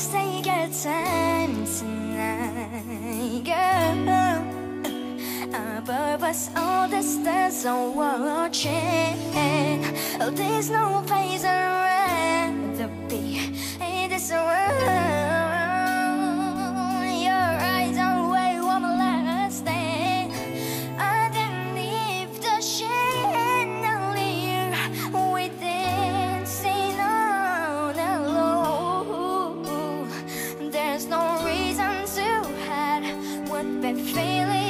Please take your time tonight, girl. Above us, all the stars are watching. Oh, there's no place I'd rather be in this world. I'm feeling